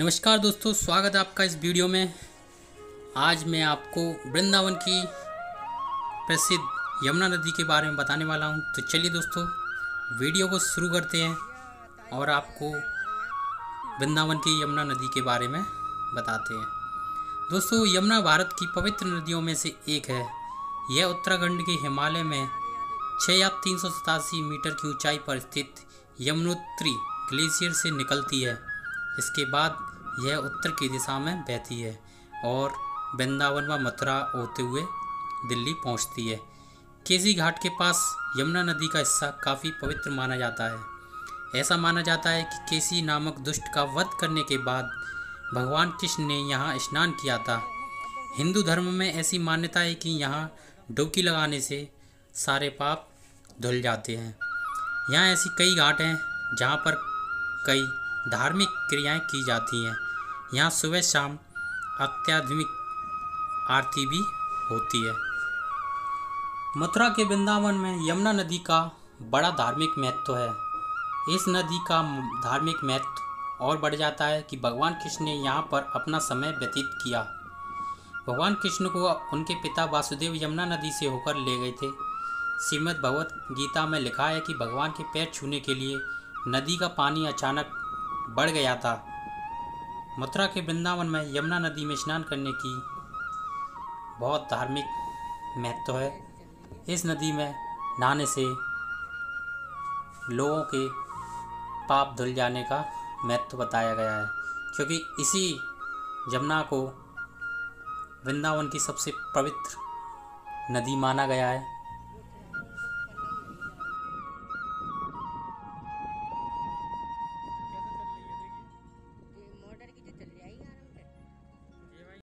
नमस्कार दोस्तों, स्वागत है आपका इस वीडियो में। आज मैं आपको वृंदावन की प्रसिद्ध यमुना नदी के बारे में बताने वाला हूँ। तो चलिए दोस्तों, वीडियो को शुरू करते हैं और आपको वृंदावन की यमुना नदी के बारे में बताते हैं। दोस्तों, यमुना भारत की पवित्र नदियों में से एक है। यह उत्तराखंड के हिमालय में छः या तीन सौ सतासी मीटर की ऊंचाई पर स्थित यमुनोत्री ग्लेशियर से निकलती है। इसके बाद यह उत्तर की दिशा में बहती है और वृंदावन व मथुरा होते हुए दिल्ली पहुँचती है। केसी घाट के पास यमुना नदी का हिस्सा काफ़ी पवित्र माना जाता है। ऐसा माना जाता है कि केसी नामक दुष्ट का वध करने के बाद भगवान कृष्ण ने यहाँ स्नान किया था। हिंदू धर्म में ऐसी मान्यता है कि यहाँ डुबकी लगाने से सारे पाप धुल जाते हैं। यहाँ ऐसी कई घाट हैं जहाँ पर कई धार्मिक क्रियाएँ की जाती हैं। यहाँ सुबह शाम अत्याधुनिक आरती भी होती है। मथुरा के वृंदावन में यमुना नदी का बड़ा धार्मिक महत्व है। इस नदी का धार्मिक महत्व और बढ़ जाता है कि भगवान कृष्ण ने यहाँ पर अपना समय व्यतीत किया। भगवान कृष्ण को उनके पिता वासुदेव यमुना नदी से होकर ले गए थे। श्रीमद् भगवत गीता में लिखा है कि भगवान के पैर छूने के लिए नदी का पानी अचानक बढ़ गया था। मथुरा के वृंदावन में यमुना नदी में स्नान करने की बहुत धार्मिक महत्व है। इस नदी में नहाने से लोगों के पाप धुल जाने का महत्व बताया गया है। क्योंकि इसी यमुना को वृंदावन की सबसे पवित्र नदी माना गया है।